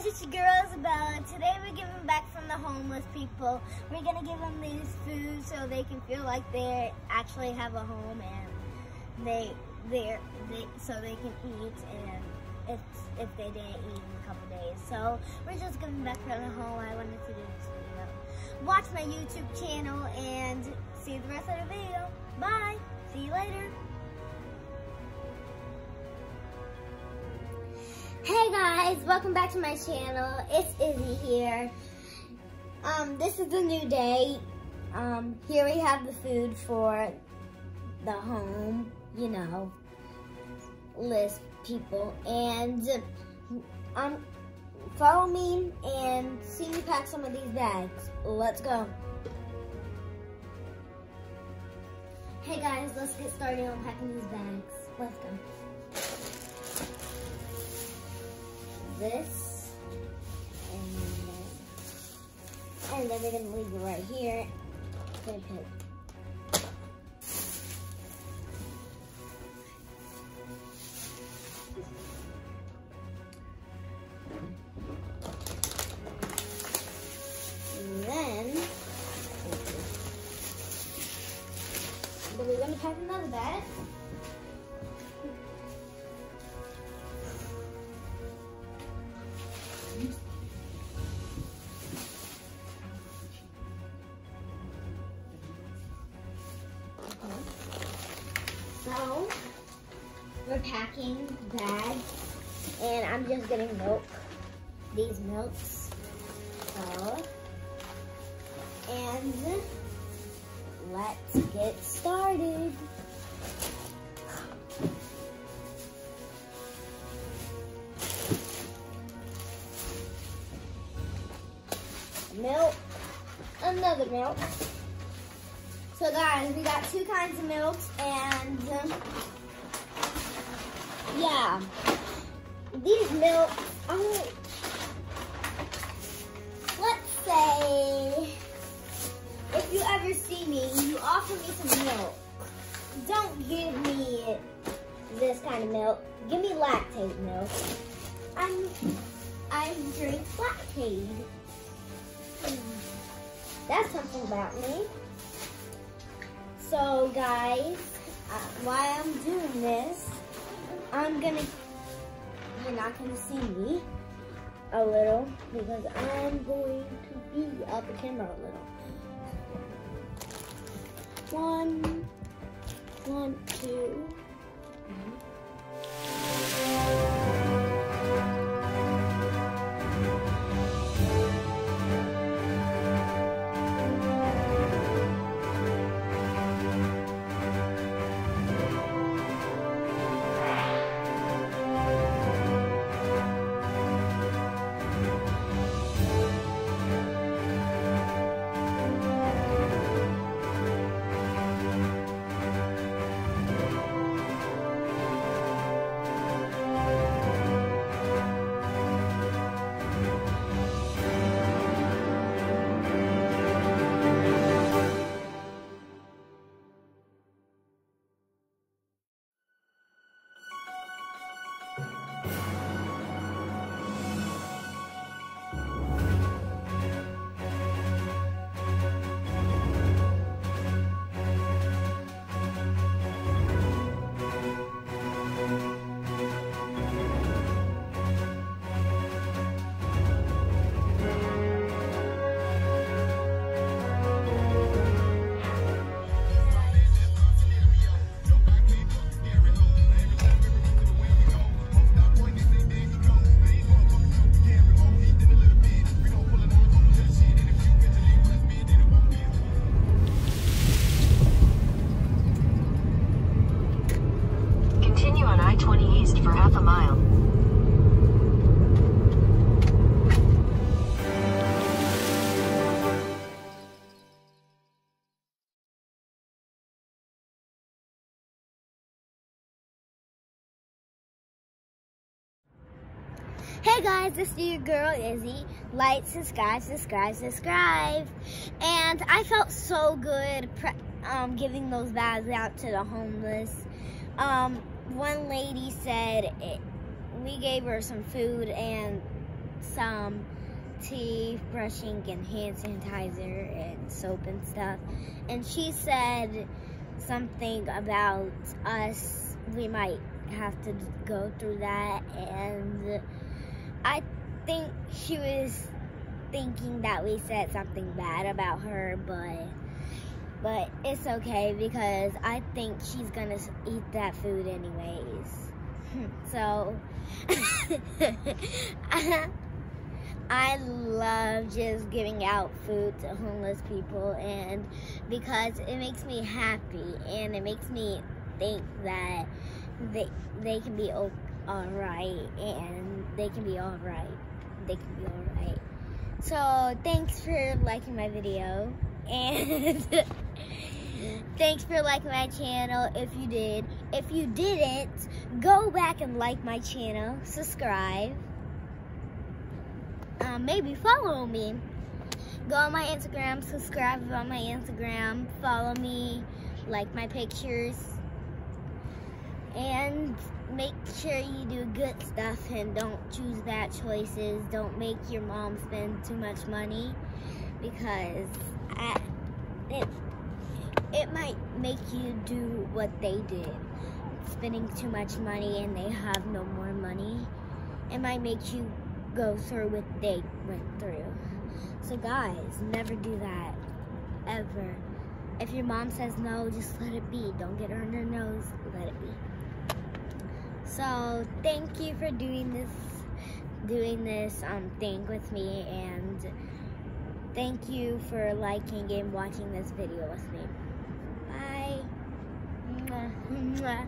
guys, it's your girl Isabella. Today we're giving back from the homeless people. We're gonna give them these food so they can feel like they actually have a home and they they they so they can eat and if if they didn't eat in a couple days. So we're just giving back from the home. I wanted to do this video. Watch my YouTube channel and see the rest of the video. Bye. See you later. Hey guys, welcome back to my channel. It's Izzy here. Um, this is a new day. Um, here we have the food for the home, you know, list people. And um, follow me and see me pack some of these bags. Let's go. Hey guys, let's get started on packing these bags. Let's go. This. And then, and then we're gonna leave it right here. Gonna put and then then we're gonna pack another bag. Packing bag. and I'm just getting milk, these milks. So, and let's get started. Milk, another milk. So guys, we got two kinds of milks and yeah, these milks, um, let's say, if you ever see me, you offer me some milk. Don't give me this kind of milk. Give me lactate milk. I'm, I drink lactate. That's something about me. So guys, uh, while I'm doing this, I'm gonna, you're not gonna see me a little because I'm going to be up the camera a little. One, one, two. Hey guys, this is your girl Izzy. Like, subscribe, subscribe, subscribe. And I felt so good um, giving those bags out to the homeless. Um, one lady said it, we gave her some food and some teeth brushing and hand sanitizer and soap and stuff. And she said something about us, we might have to go through that. And I think she was thinking that we said something bad about her, but but it's okay because I think she's gonna eat that food anyways. So I love just giving out food to homeless people and because it makes me happy and it makes me think that they they can be all right and they can be all right. They can be all right. So thanks for liking my video and thanks for liking my channel if you did. If you didn't, go back and like my channel, subscribe, um, maybe follow me. Go on my Instagram, subscribe on my Instagram, follow me, like my pictures, and make sure you do good stuff and don't choose bad choices. Don't make your mom spend too much money because I, it, it might make you do what they did. Spending too much money and they have no more money. It might make you go through what they went through. So guys, never do that. Ever. If your mom says no, just let it be. Don't get her in her nose. Let it be. So thank you for doing this doing this um thing with me and thank you for liking and watching this video with me. Bye. Mwah, mwah.